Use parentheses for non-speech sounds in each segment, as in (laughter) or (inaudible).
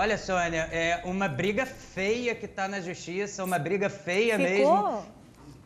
Olha, Sônia, é uma briga feia que está na justiça, uma briga feia Ficou? mesmo,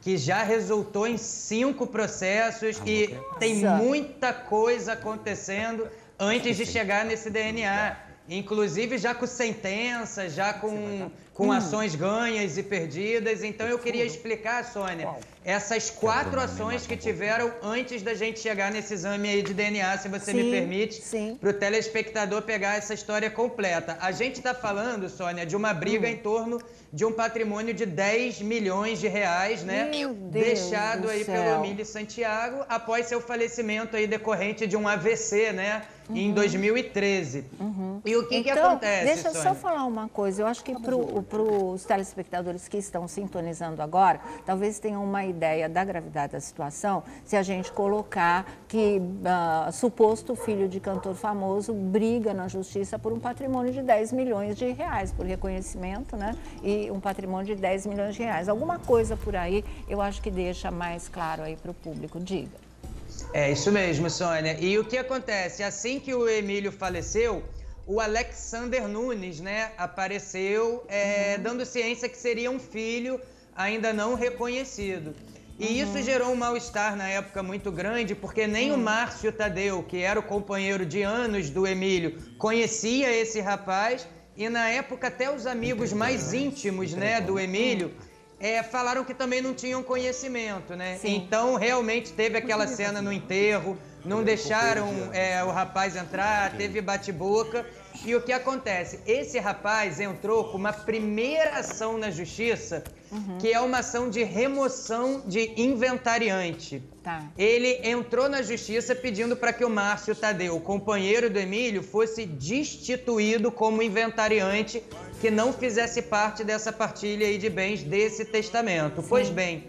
que já resultou em cinco processos e tem muita coisa acontecendo antes de chegar nesse DNA. Inclusive já com sentença, já com, com ações ganhas e perdidas. Então eu queria explicar, Sônia, essas quatro ações que tiveram antes da gente chegar nesse exame aí de DNA, se você me Sim, permite, sim. para o telespectador pegar essa história completa. A gente está falando, Sônia, de uma briga Hum. em torno de um patrimônio de 10 milhões de reais, né? Meu Deus Deixado do aí céu. pelo Emílio Santiago após seu falecimento aí decorrente de um AVC, né? Uhum. Em 2013. E o que, que então, acontece, deixa eu só falar uma coisa. Eu acho que para os telespectadores que estão sintonizando agora, talvez tenham uma ideia da gravidade da situação se a gente colocar que ah, suposto filho de cantor famoso briga na justiça por um patrimônio de 10 milhões de reais, por reconhecimento, né? E um patrimônio de 10 milhões de reais. Alguma coisa por aí, eu acho que deixa mais claro aí para o público. Diga. É isso mesmo, Sônia. E o que acontece? Assim que o Emílio faleceu, o Alexander Nunes, né, apareceu é, dando ciência que seria um filho ainda não reconhecido. E isso gerou um mal-estar na época muito grande, porque nem o Márcio Tadeu, que era o companheiro de anos do Emílio, conhecia esse rapaz, e na época até os amigos mais íntimos, né, do Emílio, é, falaram que também não tinham conhecimento, né? Sim. Então realmente teve aquela cena no enterro, não deixaram é, o rapaz entrar, teve bate-boca. E o que acontece? Esse rapaz entrou com uma primeira ação na justiça, que é uma ação de remoção de inventariante. Tá. Ele entrou na justiça pedindo para que o Márcio Tadeu, companheiro do Emílio, fosse destituído como inventariante que não fizesse parte dessa partilha aí de bens desse testamento. Pois bem,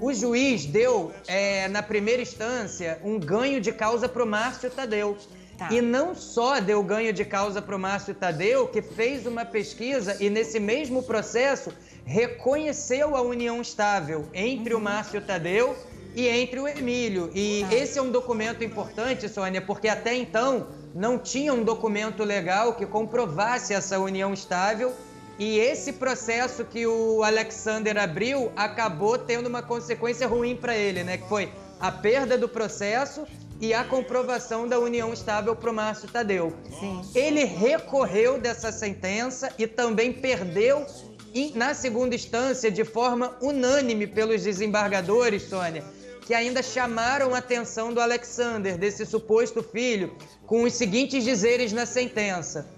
o juiz deu, é, na primeira instância, um ganho de causa para o Márcio Tadeu. Tá. E não só deu ganho de causa para o Márcio Tadeu, que fez uma pesquisa e nesse mesmo processo reconheceu a união estável entre o Márcio Tadeu e entre o Emílio. E esse é um documento importante, Sônia, porque até então não tinha um documento legal que comprovasse essa união estável. E esse processo que o Alexander abriu acabou tendo uma consequência ruim para ele, né? Que foi a perda do processo e a comprovação da união estável para o Márcio Tadeu. Sim. Ele recorreu dessa sentença e também perdeu na segunda instância de forma unânime pelos desembargadores, Sônia, que ainda chamaram a atenção do Alexander, desse suposto filho, com os seguintes dizeres na sentença.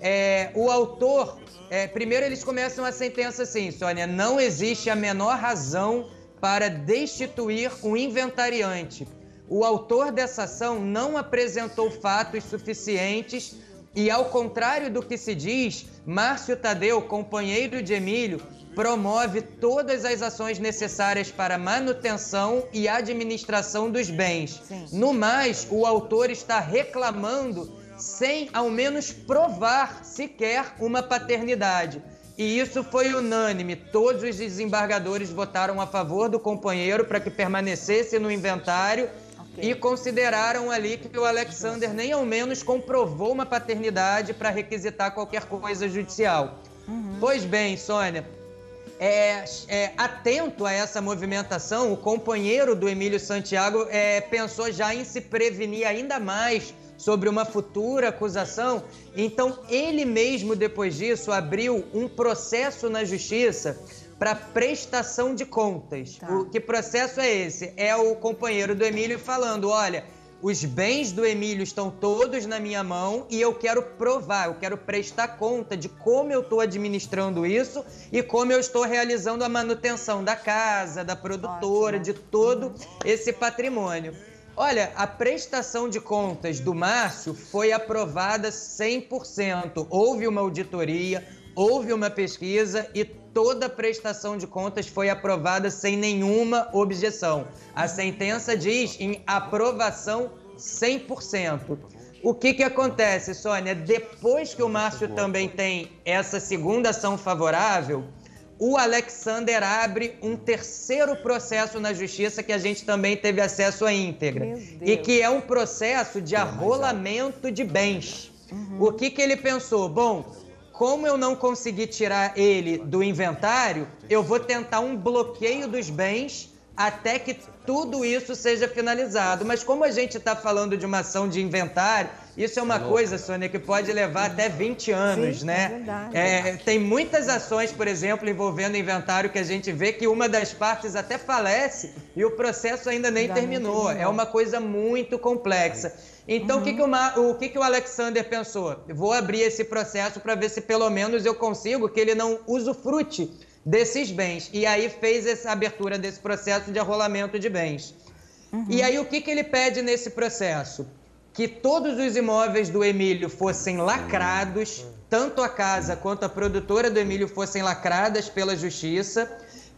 É, o autor, é, primeiro eles começam a sentença assim, Sônia, não existe a menor razão para destituir o inventariante. O autor dessa ação não apresentou fatos suficientes e, ao contrário do que se diz, Márcio Tadeu, companheiro de Emílio, promove todas as ações necessárias para manutenção e administração dos bens. Sim. No mais, o autor está reclamando sem ao menos provar sequer uma paternidade. E isso foi unânime. Todos os desembargadores votaram a favor do companheiro para que permanecesse no inventário Ok. e consideraram ali que o Alexander nem ao menos comprovou uma paternidade para requisitar qualquer coisa judicial. Pois bem, Sônia, é, é, atento a essa movimentação, o companheiro do Emílio Santiago é, pensou já em se prevenir ainda mais sobre uma futura acusação. Então, ele mesmo, depois disso, abriu um processo na justiça para prestação de contas. Tá. O que processo é esse? É o companheiro do Emílio falando: olha. Os bens do Emílio estão todos na minha mão e eu quero provar, eu quero prestar conta de como eu estou administrando isso e como eu estou realizando a manutenção da casa, da produtora, Ótimo. de todo esse patrimônio. Olha, a prestação de contas do Márcio foi aprovada 100%. Houve uma auditoria, houve uma pesquisa e toda a prestação de contas foi aprovada sem nenhuma objeção. A sentença diz em aprovação 100%. O que, que acontece, Sônia? Depois que o Márcio também tem essa segunda ação favorável, o Alexander abre um terceiro processo na justiça que a gente também teve acesso à íntegra. E que é um processo de arrolamento de bens. Uhum. O que, que ele pensou? Bom, como eu não consegui tirar ele do inventário, eu vou tentar um bloqueio dos bens até que tudo isso seja finalizado. Mas como a gente está falando de uma ação de inventário, isso é uma é coisa, Sônia, que pode levar até 20 anos, Sim, né? É verdade. É, tem muitas ações, por exemplo, envolvendo inventário que a gente vê que uma das partes até falece e o processo ainda nem terminou. terminou. É uma coisa muito complexa. Então, uhum. o, que, que, o, o que, que o Alexander pensou? Vou abrir esse processo para ver se pelo menos eu consigo que ele não usufrute desses bens. E aí fez essa abertura desse processo de arrolamento de bens. Uhum. E aí o que, que ele pede nesse processo? Que todos os imóveis do Emílio fossem lacrados, tanto a casa quanto a produtora do Emílio fossem lacradas pela justiça,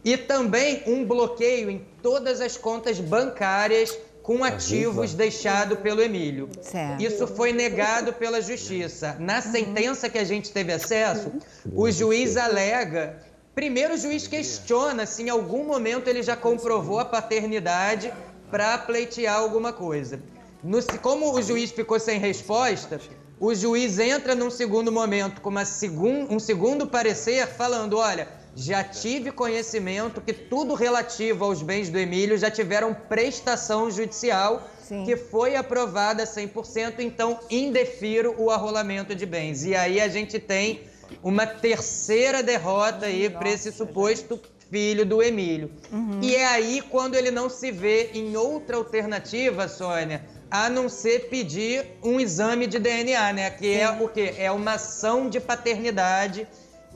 e também um bloqueio em todas as contas bancárias com ativos deixado pelo Emílio. Certo. Isso foi negado pela justiça. Na sentença que a gente teve acesso, o juiz alega. Primeiro, o juiz questiona se em algum momento ele já comprovou a paternidade para pleitear alguma coisa. No, como o juiz ficou sem resposta, o juiz entra num segundo momento com uma segun, um segundo parecer, falando: olha já tive conhecimento que tudo relativo aos bens do Emílio já tiveram prestação judicial Sim. que foi aprovada 100%, então indefiro o arrolamento de bens. E aí a gente tem uma terceira derrota aí para esse suposto filho do Emílio. Uhum. E é aí quando ele não se vê em outra alternativa, Sônia, a não ser pedir um exame de DNA, né? Que é Sim. é o quê? É uma ação de paternidade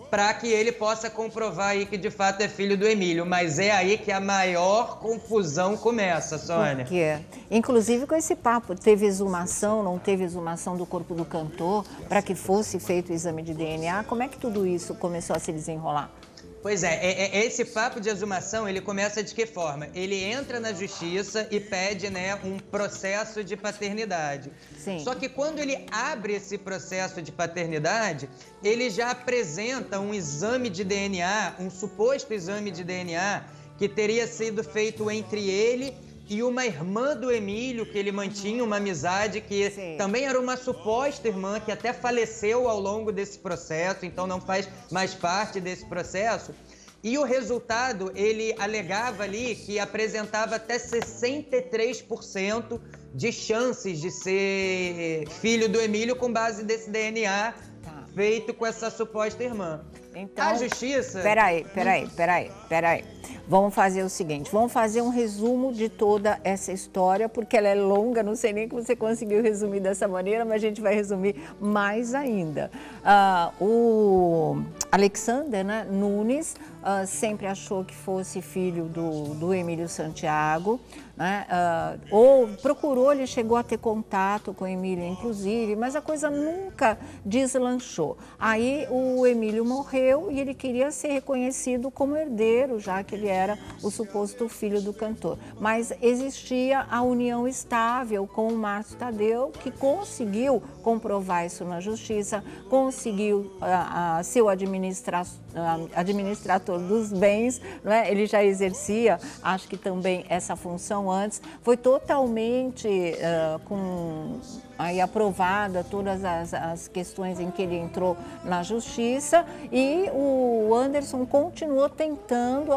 para que ele possa comprovar aí que de fato é filho do Emílio. Mas é aí que a maior confusão começa, Sônia. Por quê? Inclusive com esse papo, teve exumação, não teve exumação do corpo do cantor para que fosse feito o exame de DNA. Como é que tudo isso começou a se desenrolar? Pois é, é, é, esse papo de exumação, ele começa de que forma? Ele entra na justiça e pede, né, um processo de paternidade. Sim. Só que quando ele abre esse processo de paternidade, ele já apresenta um exame de DNA, um suposto exame de DNA que teria sido feito entre ele e uma irmã do Emílio, que ele mantinha uma amizade, que Sim. também era uma suposta irmã, que até faleceu ao longo desse processo, então não faz mais parte desse processo. E o resultado, ele alegava ali que apresentava até 63% de chances de ser filho do Emílio com base desse DNA tá. feito com essa suposta irmã. Então, a justiça. Peraí, peraí, peraí, peraí. Vamos fazer o seguinte: vamos fazer um resumo de toda essa história, porque ela é longa, não sei nem que você conseguiu resumir dessa maneira, mas a gente vai resumir mais ainda. Uh, o Alexander né, Nunes uh, sempre achou que fosse filho do, do Emílio Santiago né? Uh, ou procurou, ele chegou a ter contato com o Emílio, inclusive, mas a coisa nunca deslanchou. Aí o Emílio morreu e ele queria ser reconhecido como herdeiro, já que ele era o suposto filho do cantor. Mas existia a união estável com o Márcio Tadeu, que conseguiu comprovar isso na justiça, conseguiu uh, uh, ser o administra administrador dos bens, né? ele já exercia, acho que também essa função antes, foi totalmente uh, com aí aprovada todas as, as, questões em que ele entrou na justiça e o Anderson continuou tentando,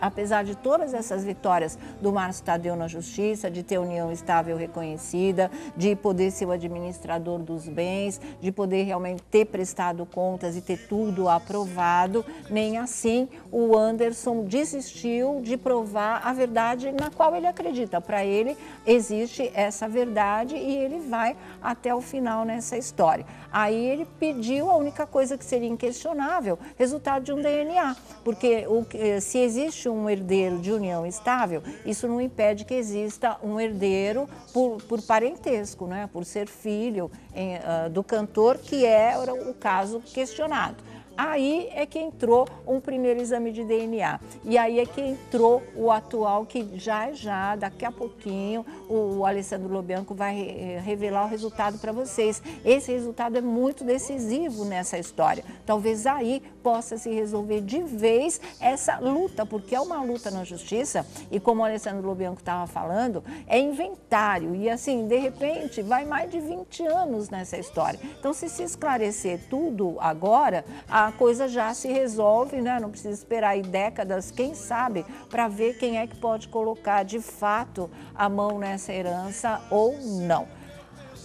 apesar de todas essas vitórias do Márcio Tadeu na justiça, de ter união estável reconhecida, de poder ser o administrador dos bens, de poder realmente ter prestado contas e ter tudo aprovado, nem assim o Anderson desistiu de provar a verdade na qual ele acredita. Para ele existe essa verdade e ele vai até o final nessa história. Aí ele pediu a única coisa que seria inquestionável, resultado de um DNA, porque o, se existe um herdeiro de união estável, isso não impede que exista um herdeiro por, por parentesco, né? por ser filho em, uh, do cantor, que é o caso questionado. Aí é que entrou um primeiro exame de DNA. E aí é que entrou o atual, que já já, daqui a pouquinho, o Alessandro Lobianco vai eh, revelar o resultado para vocês. Esse resultado é muito decisivo nessa história. Talvez aí possa se resolver de vez essa luta, porque é uma luta na justiça e como o Alessandro Lobianco estava falando, é inventário e assim, de repente, vai mais de 20 anos nessa história. Então, se se esclarecer tudo agora, a coisa já se resolve, né? Não precisa esperar aí décadas, quem sabe, para ver quem é que pode colocar de fato a mão nessa herança ou não.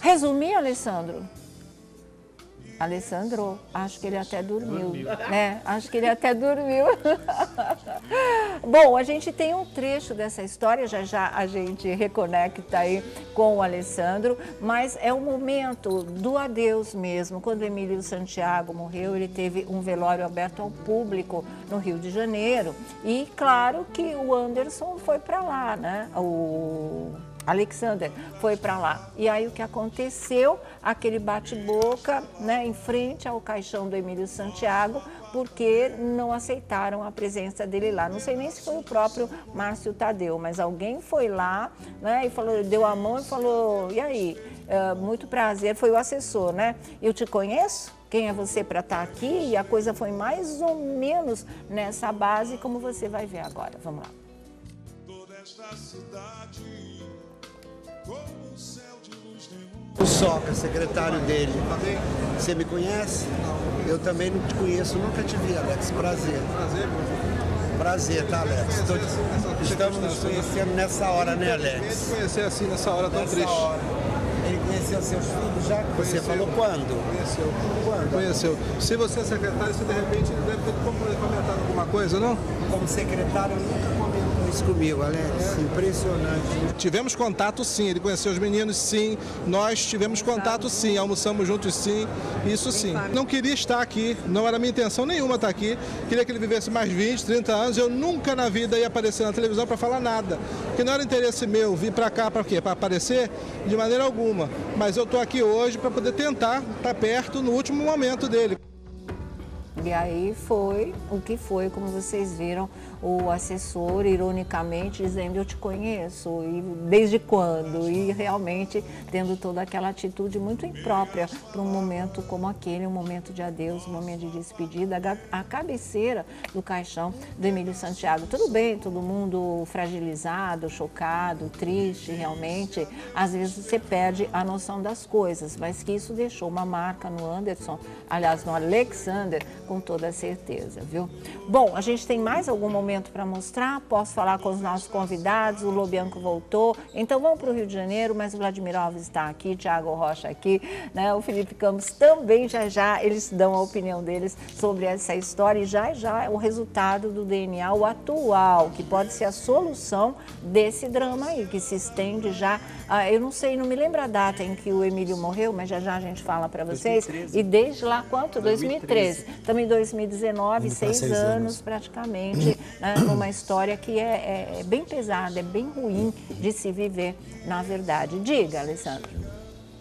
Resumir, Alessandro? Alessandro, acho que ele até dormiu. dormiu. Né? Acho que ele até dormiu. (laughs) Bom, a gente tem um trecho dessa história, já já a gente reconecta aí com o Alessandro, mas é o momento do adeus mesmo. Quando Emílio Santiago morreu, ele teve um velório aberto ao público no Rio de Janeiro. E claro que o Anderson foi para lá, né? O Alexander foi para lá. E aí o que aconteceu? Aquele bate-boca né, em frente ao caixão do Emílio Santiago, porque não aceitaram a presença dele lá. Não sei nem se foi o próprio Márcio Tadeu, mas alguém foi lá né, e falou, deu a mão e falou: e aí? Uh, muito prazer, foi o assessor, né? Eu te conheço? Quem é você para estar tá aqui? E a coisa foi mais ou menos nessa base, como você vai ver agora. Vamos lá. Toda esta cidade o Soca, secretário dele. Você me conhece? Eu também não te conheço, nunca te vi, Alex. Prazer. Prazer, Prazer, tá, Alex? Tô... Estamos nos conhecendo nessa hora, né, Alex? conhecer assim nessa hora tão triste. Ele conheceu seus filhos já? Conheceu. Você falou quando? Conheceu. Quando? Conheceu. Se você é secretário, você de repente deve ter comentado alguma coisa, não? Como secretário, eu nunca isso comigo, Alex. Impressionante. Tivemos contato sim, ele conheceu os meninos sim, nós tivemos contato sim, almoçamos juntos sim, isso sim. Não queria estar aqui, não era minha intenção nenhuma estar aqui. Queria que ele vivesse mais 20, 30 anos. Eu nunca na vida ia aparecer na televisão para falar nada. Porque não era interesse meu vir para cá para quê? Para aparecer? De maneira alguma. Mas eu estou aqui hoje para poder tentar estar perto no último momento dele. E aí foi o que foi, como vocês viram, o assessor, ironicamente, dizendo eu te conheço, e desde quando? E realmente tendo toda aquela atitude muito imprópria para um momento como aquele, um momento de adeus, um momento de despedida, a cabeceira do caixão do Emílio Santiago. Tudo bem, todo mundo fragilizado, chocado, triste, realmente. Às vezes você perde a noção das coisas, mas que isso deixou uma marca no Anderson, aliás, no Alexander, com toda certeza, viu? Bom, a gente tem mais algum momento momento para mostrar, posso falar com os nossos convidados, o Lobianco voltou, então vamos para o Rio de Janeiro, mas o Vladimir Alves está aqui, Thiago Rocha aqui, né? o Felipe Campos também, já já eles dão a opinião deles sobre essa história e já já o resultado do DNA, o atual, que pode ser a solução desse drama aí, que se estende já, ah, eu não sei, não me lembro a data em que o Emílio morreu, mas já já a gente fala para vocês, 2013. e desde lá quanto? 2013, 2013. também 2019, seis, seis anos, anos praticamente, né, uma história que é, é, é bem pesada, é bem ruim de se viver, na verdade. Diga, Alessandro.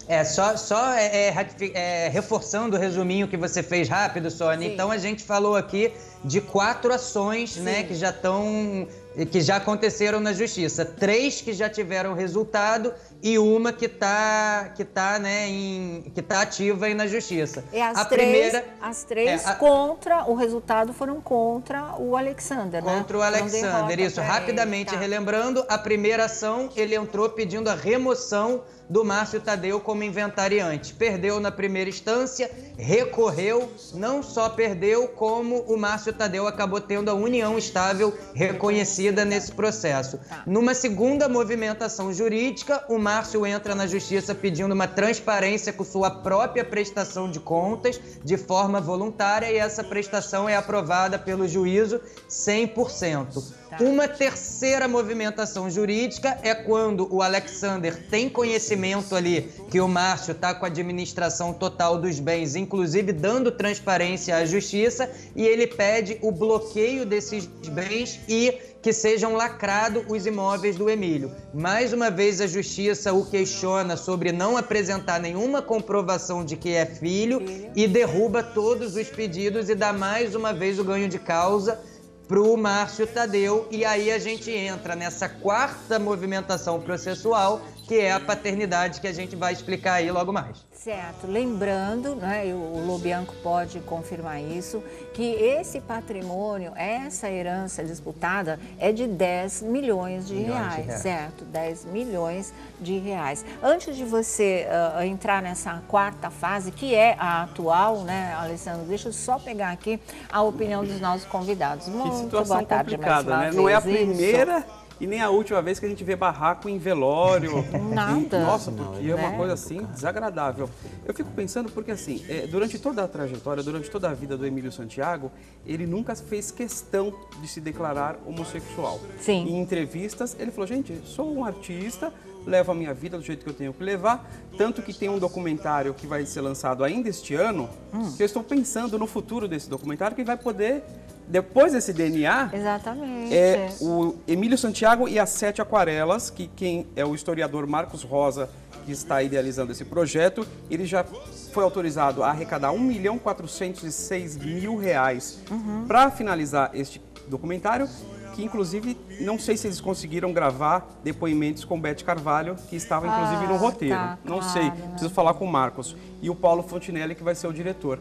É, só, só é, é, é, reforçando o resuminho que você fez rápido, Sônia. Sim. Então a gente falou aqui de quatro ações, Sim. né, que já estão que já aconteceram na justiça. Três que já tiveram resultado e uma que está que tá, né, em, que tá ativa aí na justiça. E as a três, primeira, as três é, a, contra, o resultado foram contra o Alexander, contra né? Contra o Alexander, isso. Rapidamente tá. relembrando, a primeira ação, ele entrou pedindo a remoção do Márcio Tadeu como inventariante. Perdeu na primeira instância, recorreu, não só perdeu, como o Márcio Tadeu acabou tendo a união estável reconhecida nesse processo. Tá. Numa segunda movimentação jurídica, o Márcio entra na justiça pedindo uma transparência com sua própria prestação de contas de forma voluntária e essa prestação é aprovada pelo juízo 100%. Tá. Uma terceira movimentação jurídica é quando o Alexander tem conhecimento ali que o Márcio está com a administração total dos bens, inclusive dando transparência à justiça, e ele pede o bloqueio desses bens e que sejam lacrados os imóveis do Emílio. Mais uma vez, a justiça o questiona sobre não apresentar nenhuma comprovação de que é filho e derruba todos os pedidos e dá mais uma vez o ganho de causa para o Márcio Tadeu. E aí a gente entra nessa quarta movimentação processual, que é a paternidade, que a gente vai explicar aí logo mais. Certo. Lembrando, né, o Lobianco pode confirmar isso, que esse patrimônio, essa herança disputada é de 10 milhões de, milhões reais, de reais, certo? 10 milhões de reais. Antes de você uh, entrar nessa quarta fase, que é a atual, né, Alessandro, deixa eu só pegar aqui a opinião dos nossos convidados. Muito que situação boa tarde, complicada, né? Não é a primeira... Isso e nem a última vez que a gente vê barraco em velório. (laughs) Nada. E, nossa, porque Não, é uma né? coisa assim desagradável. Eu fico pensando porque assim, é, durante toda a trajetória, durante toda a vida do Emílio Santiago, ele nunca fez questão de se declarar homossexual. Sim. Em entrevistas, ele falou, gente, sou um artista, levo a minha vida do jeito que eu tenho que levar. Tanto que tem um documentário que vai ser lançado ainda este ano, hum. que eu estou pensando no futuro desse documentário, que vai poder depois desse DNA, Exatamente. é o Emílio Santiago e as Sete Aquarelas, que quem é o historiador Marcos Rosa, que está idealizando esse projeto, ele já foi autorizado a arrecadar 1 milhão 406 mil reais uhum. para finalizar este documentário, que inclusive não sei se eles conseguiram gravar depoimentos com Beth Carvalho, que estava inclusive ah, no roteiro. Tá, não claro, sei, né? preciso falar com o Marcos. E o Paulo Fontinelli, que vai ser o diretor.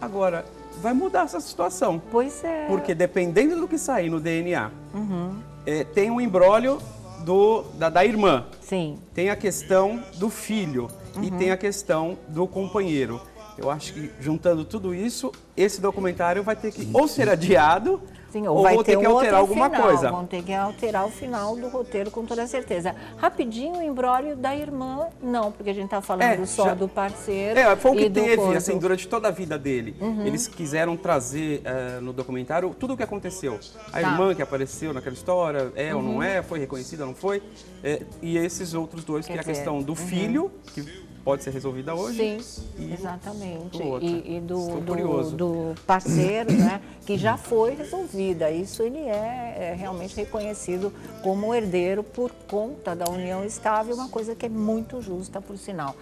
Agora, vai mudar essa situação. Pois é. Porque dependendo do que sair no DNA, uhum. é, tem um embrólio do, da, da, irmã. Sim. Tem a questão do filho uhum. e tem a questão do companheiro. Eu acho que juntando tudo isso, esse documentário vai ter que ou ser adiado Sim, ou, ou vai ter, ter que um alterar alguma final, coisa. Vão ter que alterar o final do roteiro com toda certeza. Rapidinho, o embrólio da irmã, não, porque a gente está falando é, só já... do parceiro. É, foi o que teve, assim, durante toda a vida dele. Uhum. Eles quiseram trazer uh, no documentário tudo o que aconteceu. A tá. irmã que apareceu naquela história, é uhum. ou não uhum. é, foi reconhecida, não foi. É, e esses outros dois, Quer que é a questão do uhum. filho, que pode ser resolvida hoje. Sim, exatamente. Do e, e, do, do, do, parceiro, né, que já foi resolvida. Isso ele é, é, realmente reconhecido como herdeiro por conta da união estável, uma coisa que é muito justa, por sinal.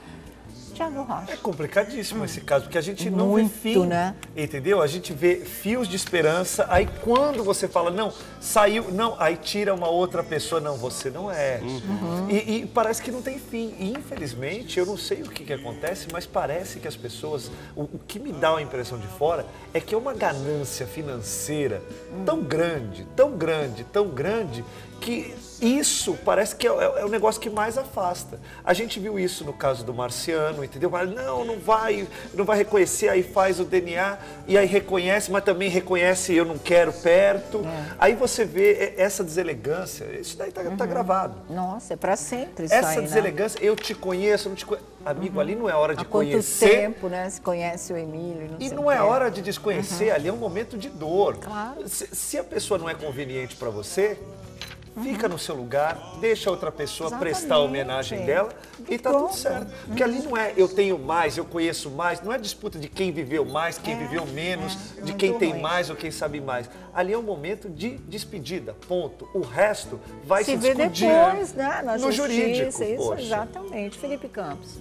Tiago Rocha. É complicadíssimo hum. esse caso, porque a gente não Muito, vê fim. Né? Entendeu? A gente vê fios de esperança, aí quando você fala, não, saiu, não, aí tira uma outra pessoa, não, você não é. Uhum. E, e, parece que não tem fim. E infelizmente, eu não sei o que, que acontece, mas parece que as pessoas, o, o, que me dá a impressão de fora é que é uma ganância financeira hum. tão grande, tão grande, tão grande, que isso parece que é, é, é, o negócio que mais afasta. A gente viu isso no caso do Marciano, entendeu? Não, não vai, não vai reconhecer, aí faz o DNA e aí reconhece, mas também reconhece eu não quero perto. É. Aí você vê essa deselegância, isso daí tá, tá uhum. tá gravado. Nossa, é para sempre isso Essa aí, né? deselegância, né? eu te conheço, não te conheço. Amigo, uhum. ali não é hora de Há conhecer. quanto tempo, né? Se conhece o Emílio. e não é hora de desconhecer, uhum. ali é um momento de dor. Claro. Se, se a pessoa não é conveniente para você, Fica no seu lugar, deixa outra pessoa Exatamente. prestar a homenagem dela e tá tudo certo. Porque ali não é eu tenho mais, eu conheço mais, não é disputa de quem viveu mais, quem é, viveu menos, é, de quem tem ruim. mais ou quem sabe mais. Ali é um momento de despedida, ponto. O resto vai se, se discutir depois, né? Na no justiça, jurídico. Isso, poxa. exatamente. Felipe Campos.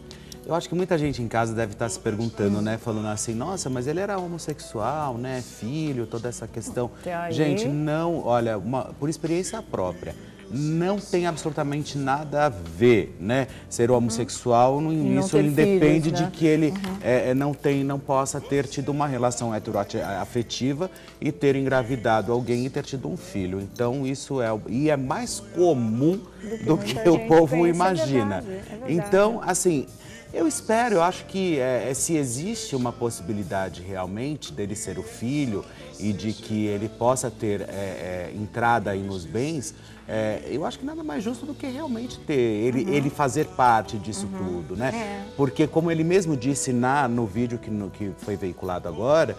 Eu acho que muita gente em casa deve estar se perguntando, né? Falando assim, nossa, mas ele era homossexual, né? Filho, toda essa questão. Gente, não, olha, uma, por experiência própria, não tem absolutamente nada a ver, né? Ser homossexual no início ele depende né? de que ele uhum. é, é, não tem, não possa ter tido uma relação heteroafetiva e ter engravidado alguém e ter tido um filho. Então isso é e é mais comum do que, do que o povo pensa, é imagina. É verdade, é verdade. Então, assim, eu espero, eu acho que é, é, se existe uma possibilidade realmente dele ser o filho e de que ele possa ter é, é, entrada aí nos bens, É, eu acho que nada mais justo do que realmente ter, ele, uhum. ele fazer parte disso uhum. tudo, né? É. Porque como ele mesmo disse na, no vídeo que, no, que foi veiculado agora,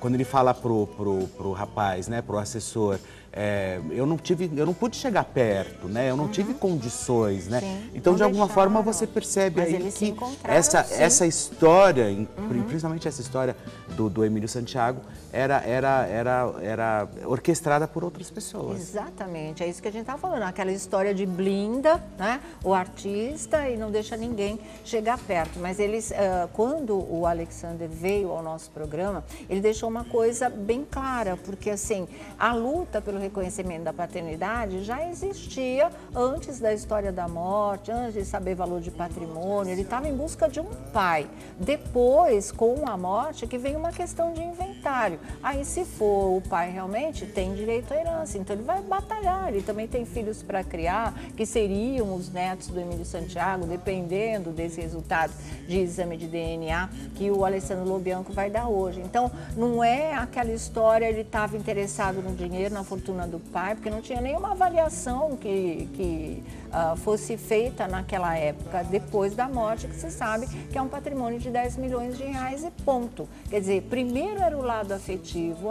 quando ele fala pro, pro, pro rapaz, né, pro assessor, é, eu não tive, eu não pude chegar perto, né? Eu não uhum. tive condições, né? Sim, então de alguma deixaram. forma você percebe Mas aí que essa sim. essa história, uhum. principalmente essa história do, do Emílio Santiago, era era era era orquestrada por outras pessoas. Exatamente, é isso que a gente estava falando, aquela história de blinda, né? O artista e não deixa ninguém chegar perto. Mas eles, uh, quando o Alexander veio ao nosso programa, ele deixou uma coisa bem clara, porque assim a luta pelo reconhecimento da paternidade já existia antes da história da morte, antes de saber valor de patrimônio. Ele estava em busca de um pai. Depois, com a morte, que vem uma questão de inventário. Aí, se for o pai realmente, tem direito à herança. Então, ele vai batalhar. Ele também tem filhos para criar, que seriam os netos do Emílio Santiago, dependendo desse resultado de exame de DNA que o Alessandro Lobianco vai dar hoje. Então, não é aquela história, ele estava interessado no dinheiro, na fortuna do pai, porque não tinha nenhuma avaliação que, que uh, fosse feita naquela época, depois da morte, que se sabe que é um patrimônio de 10 milhões de reais e ponto. Quer dizer, primeiro era o lado afetivo,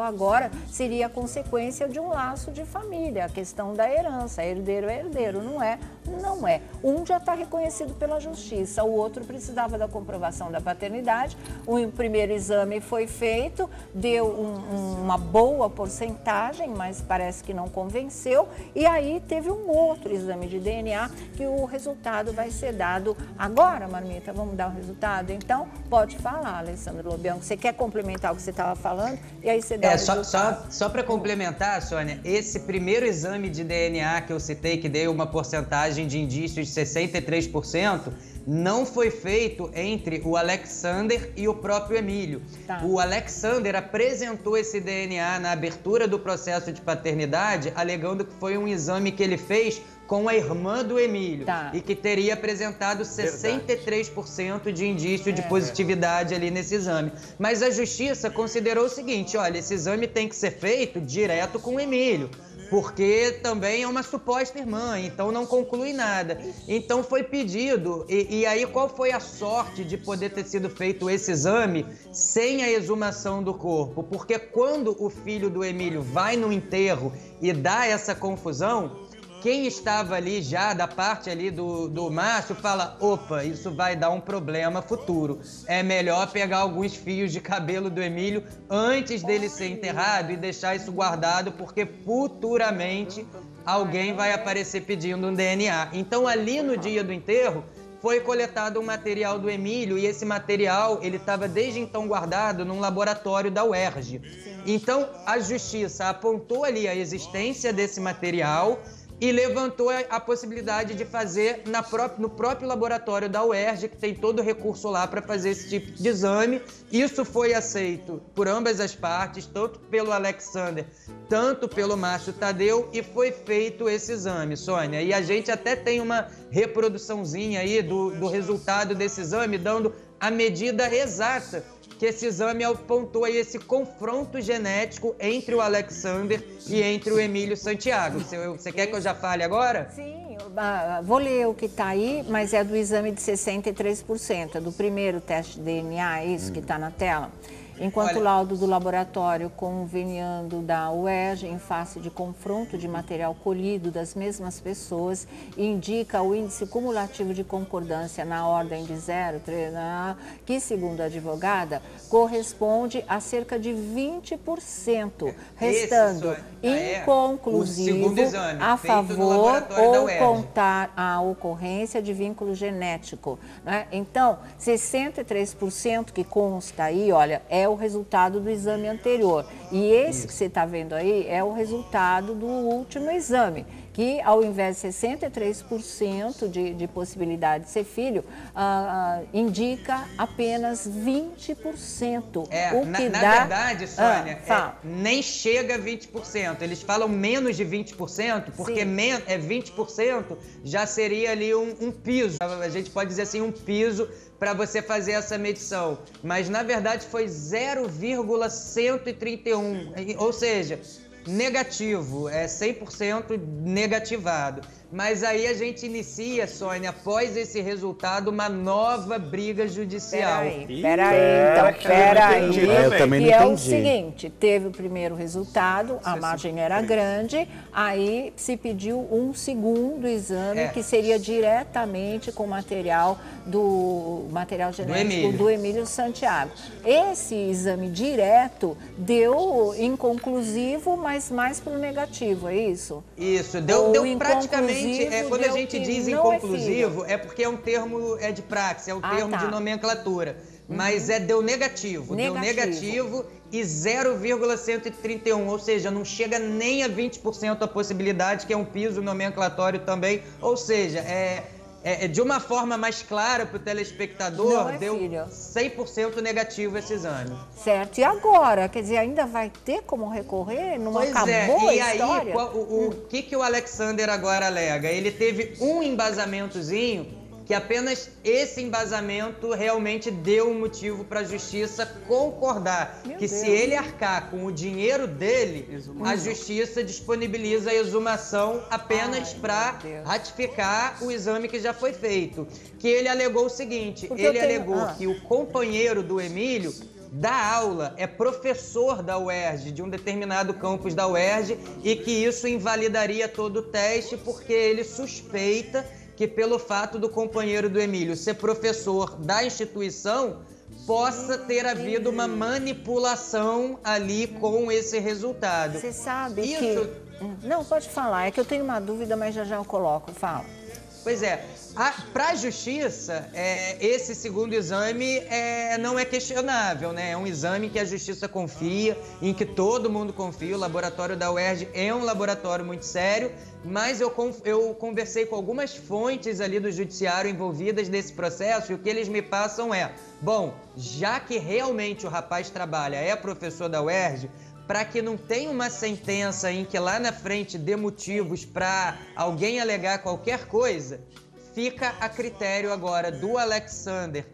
agora seria consequência de um laço de família, a questão da herança, herdeiro é herdeiro, não é? Não é. Um já está reconhecido pela justiça, o outro precisava da comprovação da paternidade, o primeiro exame foi feito, deu um, uma boa porcentagem, mas parece que não convenceu, e aí teve um outro exame de DNA que o resultado vai ser dado agora, Marmita. Vamos dar o resultado? Então, pode falar, Alessandro Lobianco. Você quer complementar o que você estava falando? E aí você dá é, o só, só, só para complementar, Sônia, esse primeiro exame de DNA que eu citei, que deu uma porcentagem de indícios de 63%, não foi feito entre o Alexander e o próprio Emílio. Tá. O Alexander apresentou esse DNA na abertura do processo de paternidade, alegando que foi um exame que ele fez com a irmã do Emílio tá. e que teria apresentado 63% de indício é. de positividade ali nesse exame. Mas a justiça considerou o seguinte: olha, esse exame tem que ser feito direto com o Emílio porque também é uma suposta irmã, então não conclui nada. Então foi pedido, e, e, aí qual foi a sorte de poder ter sido feito esse exame sem a exumação do corpo? Porque quando o filho do Emílio vai no enterro e dá essa confusão, quem estava ali já da parte ali do, do Márcio fala: opa, isso vai dar um problema futuro. É melhor pegar alguns fios de cabelo do Emílio antes dele ser enterrado e deixar isso guardado, porque futuramente alguém vai aparecer pedindo um DNA. Então, ali no dia do enterro, foi coletado um material do Emílio e esse material ele estava desde então guardado num laboratório da UERJ. Então a justiça apontou ali a existência desse material e levantou a, possibilidade de fazer na no próprio laboratório da UERJ, que tem todo o recurso lá para fazer esse tipo de exame. Isso foi aceito por ambas as partes, tanto pelo Alexander, tanto pelo Márcio Tadeu, e foi feito esse exame, Sônia. E a gente até tem uma reproduçãozinha aí do, do resultado desse exame, dando a medida exata que esse exame apontou aí esse confronto genético entre o Alexander e entre o Emílio Santiago. Você, você quer que eu já fale agora? Sim, vou ler o que está aí, mas é do exame de 63%, é do primeiro teste de DNA, é isso que está na tela. Enquanto o laudo do laboratório conveniando da UERJ em face de confronto de material colhido das mesmas pessoas indica o índice cumulativo de concordância na ordem de 0,3, que, segundo a advogada, corresponde a cerca de 20%, restando é inconclusivo a favor ou contar a ocorrência de vínculo genético. Né? Então, 63% que consta aí, olha, é o resultado do exame anterior. E esse Isso. que você está vendo aí é o resultado do último exame que ao invés de 63% de, de possibilidade de ser filho, uh, uh, indica apenas 20%. É, o que na, dá... na verdade, Sônia, ah, é, nem chega a 20%. Eles falam menos de 20%, porque men é 20% já seria ali um, um piso. A gente pode dizer assim, um piso para você fazer essa medição. Mas na verdade foi 0,131. Ou seja, negativo, é 100% negativado. Mas aí a gente inicia, Sônia, após esse resultado, uma nova briga judicial. Peraí, peraí, então, peraí. É, eu também não que é o seguinte, teve o primeiro resultado, a margem era grande, aí se pediu um segundo exame, é. que seria diretamente com material do material genético do Emílio, do Emílio Santiago. Esse exame direto deu inconclusivo, mas mais para o negativo, é isso? Isso, deu, deu praticamente é, quando a gente diz inconclusivo, é, é, porque é um termo é de praxe, é um ah, termo tá. de nomenclatura. Uhum. Mas é deu negativo, negativo. deu negativo e 0,131, ou seja, não chega nem a 20% a possibilidade, que é um piso nomenclatório também. Ou seja, é é, é, de uma forma mais clara para o telespectador, é, deu filho. 100% negativo esse exame. Certo. E agora? Quer dizer, ainda vai ter como recorrer? Não pois acabou é. E a aí, qual, o, o que, que o Alexander agora alega? Ele teve um embasamentozinho que apenas esse embasamento realmente deu um motivo para a justiça concordar Meu que Deus. se ele arcar com o dinheiro dele, a justiça disponibiliza a exumação apenas para ratificar o exame que já foi feito. Que ele alegou o seguinte: Porque ele tenho... alegou ah. que o companheiro do Emílio da aula, é professor da UERJ, de um determinado campus da UERJ, e que isso invalidaria todo o teste porque ele suspeita que pelo fato do companheiro do Emílio ser professor da instituição, possa ter havido uma manipulação ali com esse resultado. Você sabe Isso... que... Não, pode falar. É que eu tenho uma dúvida, mas já já eu coloco. Fala. Pois é, para a justiça, é, esse segundo exame é, não é questionável, né? É um exame que a justiça confia, em que todo mundo confia. O laboratório da UERJ é um laboratório muito sério, mas eu, eu conversei com algumas fontes ali do judiciário envolvidas nesse processo e o que eles me passam é: bom, já que realmente o rapaz trabalha, é professor da UERJ, para que não tenha uma sentença em que lá na frente dê motivos para alguém alegar qualquer coisa, fica a critério agora do Alexander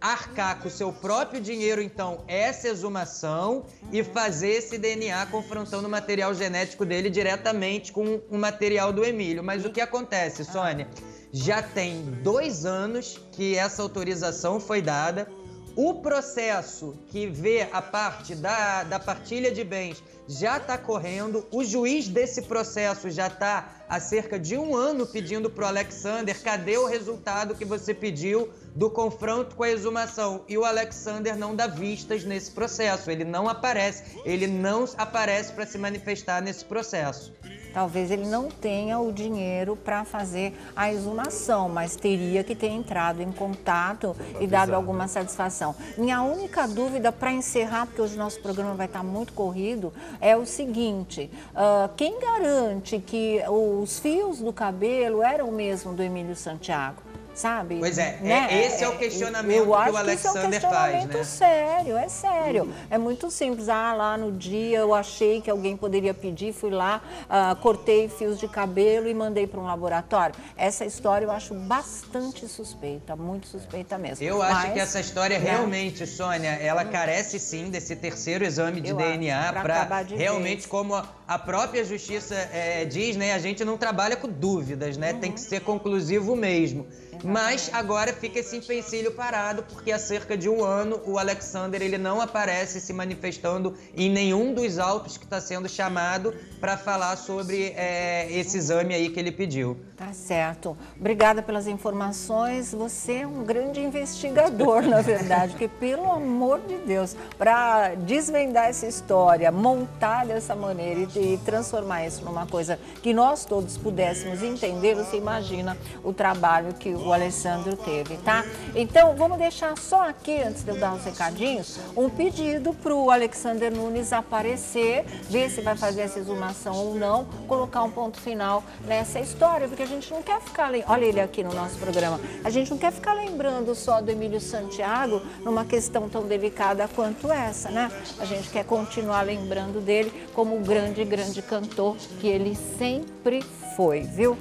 arcar com seu próprio dinheiro, então, essa exumação e fazer esse DNA confrontando o material genético dele diretamente com o material do Emílio. Mas o que acontece, Sônia? Já tem dois anos que essa autorização foi dada o processo que vê a parte da, da partilha de bens já está correndo, o juiz desse processo já está há cerca de um ano pedindo para o Alexander cadê o resultado que você pediu do confronto com a exumação. E o Alexander não dá vistas nesse processo, ele não aparece, ele não aparece para se manifestar nesse processo. Talvez ele não tenha o dinheiro para fazer a exumação, mas teria que ter entrado em contato e dado alguma satisfação. Minha única dúvida para encerrar, porque hoje nosso programa vai estar muito corrido, é o seguinte: uh, quem garante que os fios do cabelo eram o mesmo do Emílio Santiago? Sabe? Pois é, né? é esse é o questionamento que o Alexander que é um faz, né? sério, é sério. Uhum. É muito simples. Ah, lá no dia eu achei que alguém poderia pedir, fui lá, uh, cortei fios de cabelo e mandei para um laboratório. Essa história eu acho bastante suspeita, muito suspeita mesmo. Eu Mas, acho que essa história né? realmente, Sônia, ela hum. carece sim desse terceiro exame de eu DNA para realmente, vez. como a própria justiça é, diz, né? A gente não trabalha com dúvidas, né? Uhum. Tem que ser conclusivo mesmo. Mas agora fica esse empecilho parado, porque há cerca de um ano o Alexander ele não aparece se manifestando em nenhum dos autos que está sendo chamado para falar sobre é, esse exame aí que ele pediu. Tá certo. Obrigada pelas informações. Você é um grande investigador, na verdade, que pelo amor de Deus, para desvendar essa história, montar dessa maneira e, e transformar isso numa coisa que nós todos pudéssemos entender, você imagina o trabalho que o o Alessandro teve, tá? Então, vamos deixar só aqui, antes de eu dar os recadinhos, um pedido para o Alexander Nunes aparecer, ver se vai fazer essa exumação ou não, colocar um ponto final nessa história, porque a gente não quer ficar... Olha ele aqui no nosso programa. A gente não quer ficar lembrando só do Emílio Santiago numa questão tão delicada quanto essa, né? A gente quer continuar lembrando dele como o grande, grande cantor que ele sempre foi, viu?